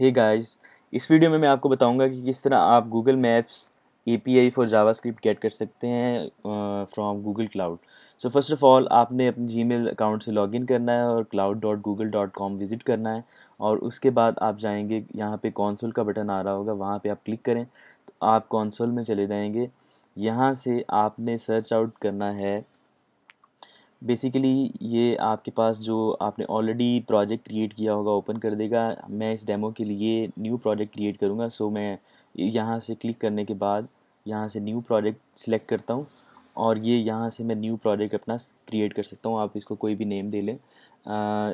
Hey guys इस video में मैं आपको बताऊँगा कि किस तरह आप Google Maps API for JavaScript get कर सकते हैं from Google Cloud so first of all आपने अपने जीमेल अकाउंट से लॉगिन करना है और cloud dot Google dot com visit करना है और उसके बाद आप जाएँगे, यहाँ पे कौनसोल का बटन आ रहा होगा, वहाँ पे आप क्लिक करें तो आप कौनसोल में चले जाएँगे। यहाँ से आपने सर्च आउट करना है बेसिकली ये आपके पास जो आपने ऑलरेडी प्रोजेक्ट क्रिएट किया होगा ओपन कर देगा मैं इस डेमो के लिए न्यू प्रोजेक्ट क्रिएट करूँगा सो मैं यहाँ से क्लिक करने के बाद यहाँ से न्यू प्रोजेक्ट सिलेक्ट करता हूँ और ये यहाँ से मैं न्यू प्रोजेक्ट अपना क्रिएट कर सकता हूँ आप इसको कोई भी नेम दे लें।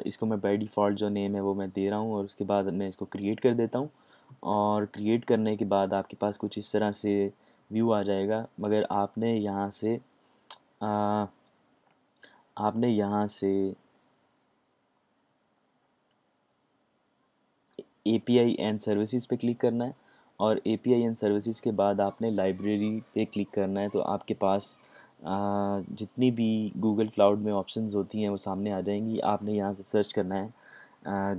इसको मैं बाई डिफ़ॉल्ट जो नेम है वो मैं दे रहा हूँ और उसके बाद मैं इसको क्रिएट कर देता हूँ और क्रिएट करने के बाद आपके पास कुछ इस तरह से व्यू आ जाएगा मगर आपने यहाँ से आ, आपने यहाँ से A P I and services पे क्लिक करना है और A P I and services के बाद आपने लाइब्रेरी पे क्लिक करना है तो आपके पास जितनी भी गूगल क्लाउड में ऑप्शंस होती हैं वो सामने आ जाएँगी। आपने यहाँ से सर्च करना है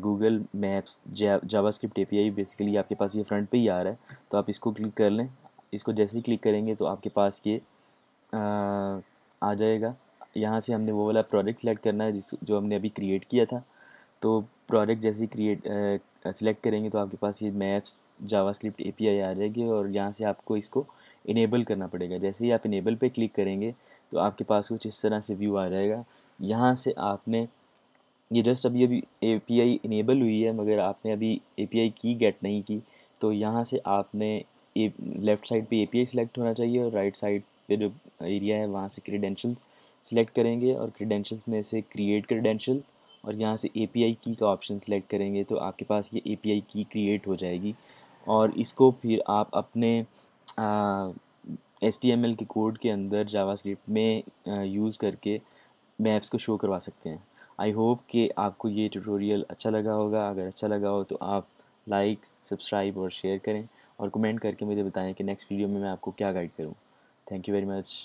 गूगल मैप्स जावा स्क्रिप्ट ए बेसिकली आपके पास ये फ्रंट पे ही आ रहा है। तो आप इसको क्लिक कर लें इसको जैसे ही क्लिक करेंगे तो आपके पास ये आ, आ जाएगा। यहाँ से हमने वो वाला प्रोजेक्ट सेलेक्ट करना है, जिस, जो हमने अभी क्रिएट किया था। तो प्रोजेक्ट जैसे क्रिएट सेलेक्ट करेंगे तो आपके पास ये मैप्स जावास्क्रिप्ट एपीआई आ जाएगी और यहाँ से आपको इसको इनेबल करना पड़ेगा। जैसे ही आप इनेबल पे क्लिक करेंगे तो आपके पास कुछ इस तरह से व्यू आ जाएगा। यहाँ से आपने, ये जस्ट अभी अभी ए पी आई इनेबल हुई है, मगर आपने अभी ए पी आई की गेट नहीं की। तो यहाँ से आपने लेफ़्ट साइड पे ए पी आई सेलेक्ट होना चाहिए और राइट साइड पे जो एरिया है, वहाँ से क्रीडेंशल्स सिलेक्ट करेंगे और क्रीडेंशल्स में से क्रिएट क्रीडेंशियल और यहाँ से एपीआई की का ऑप्शन सेलेक्ट करेंगे तो आपके पास ये एपीआई की क्रिएट हो जाएगी। और इसको फिर आप अपने एच के कोड के अंदर जावास्क्रिप्ट में यूज़ करके मैप्स को शो करवा सकते हैं। आई होप कि आपको ये ट्यूटोरियल अच्छा लगा होगा। अगर अच्छा लगा हो तो आप लाइक सब्सक्राइब और शेयर करें और कमेंट करके मुझे बताएँ कि नेक्स्ट वीडियो में मैं आपको क्या गाइड करूँ। Thank you very much